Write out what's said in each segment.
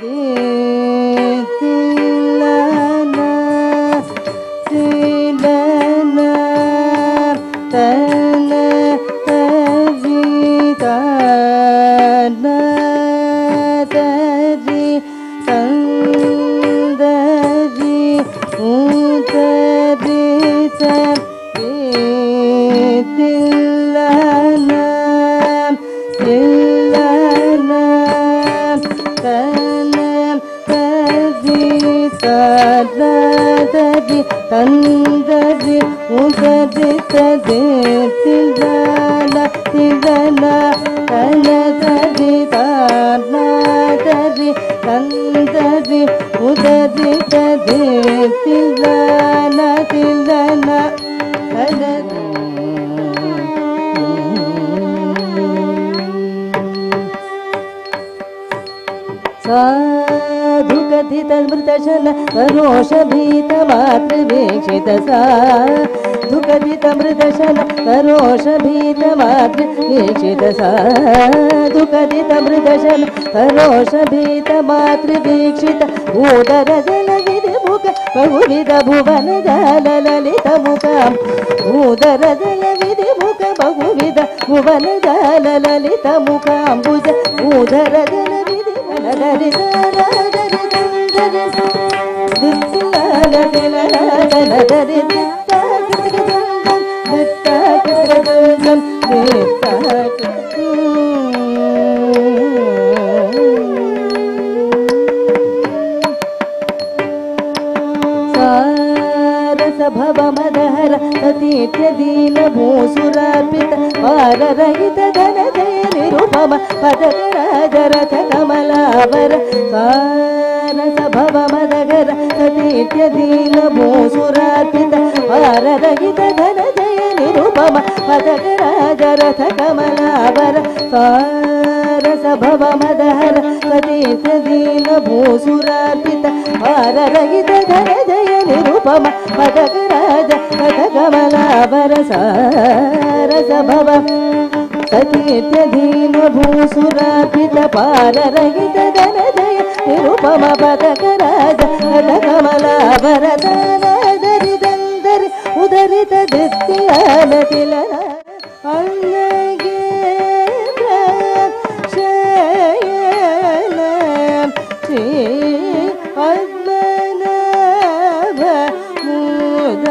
Mm. ಉದರಿ ತದೆ ತಿಗನ ತಿಗನ ತನದರಿ ತಾನದರಿ ತಂದರಿ ಉದರಿ ತದೆ ತಿಗನ ತಿಗನ दुखदि तमृदशनरोष सा दुखदि करोषभीतमातृवीक्षित सा दुखदि करोषभीतमातृवीक्षित भीत बहुविध भुवन जललितमुखम् उ बहुविध भुवन जललितमुखाम्बुज उदरजल भवमदहर सतीत्यदीनभूसुरार्पित वाररहित धनधे निरुपम पदराजरथ कमलावर सा నిత్య దీన భూసురాతిత భారదగిత ధన జయ నిరుపమ పదక రాజరథ కమలావర సారస భవ మదహర సతీర్థదీన భూసురాతిత భారదగిత ధన జయ నిరుపమ పదక రాజ రథ కమలావర సారస భవ సతీత్యదీన భూసురాపిత పాలరహిత గణజయ నిరుపమ పదకరాజ కమలాభరదానాదరి దందరి ఉదరిత దిత్యానతిల అల్లగే ప్రక్షయన శ్రీ పద్మనాభ ముదకమ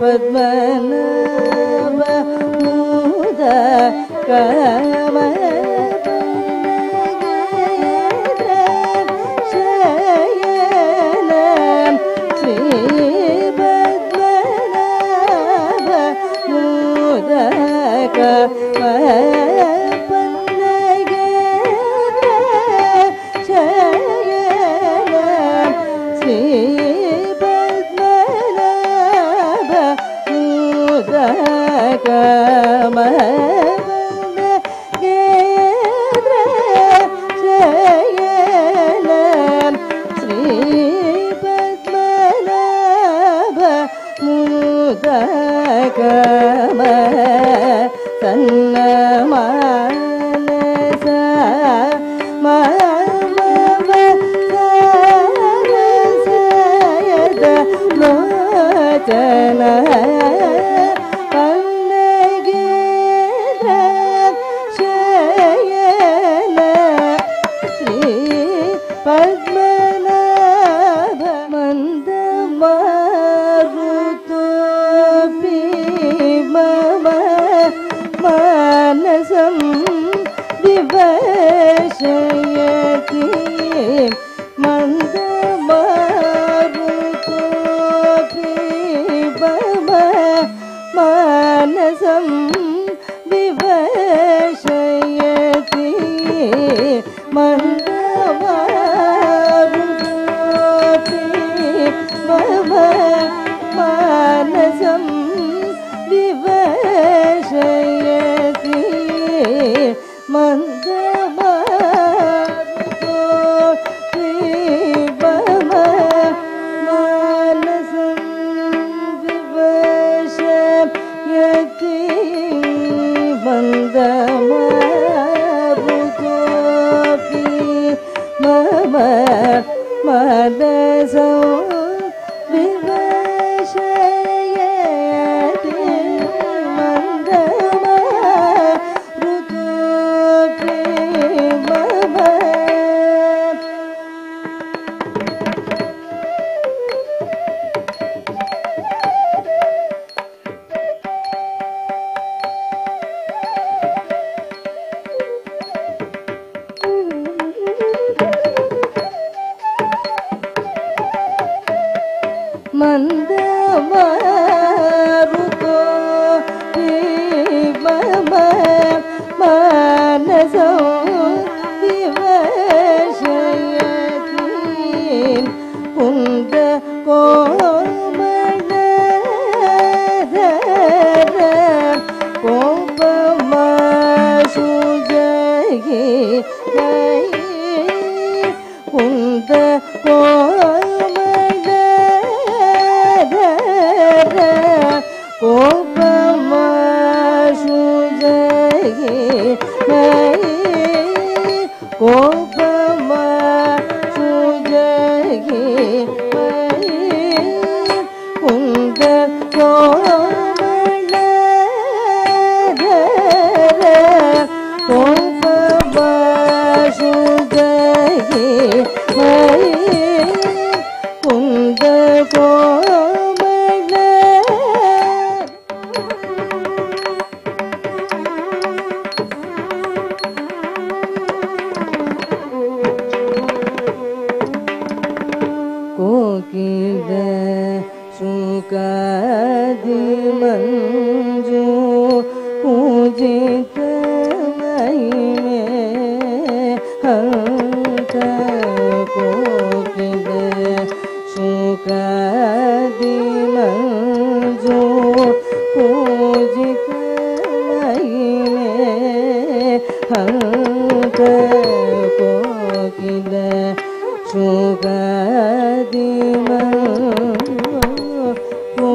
पद्मनाभ मूर्ध ಸುಖ 门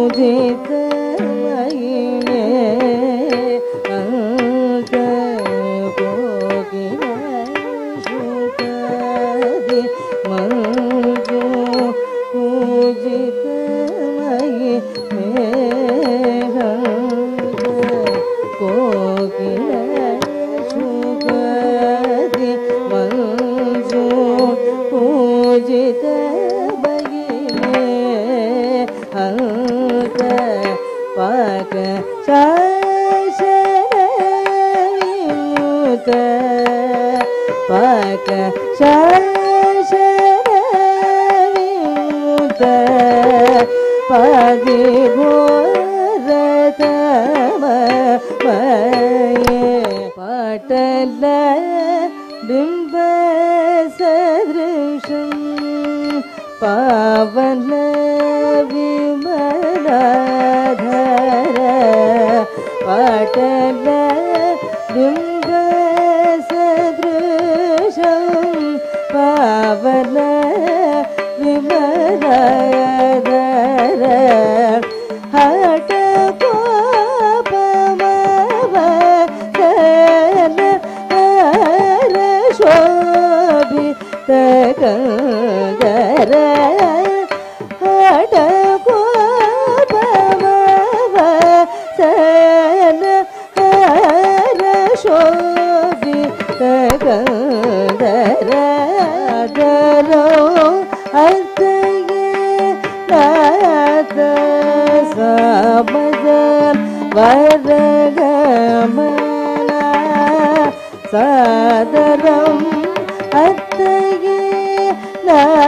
যেতে pavana na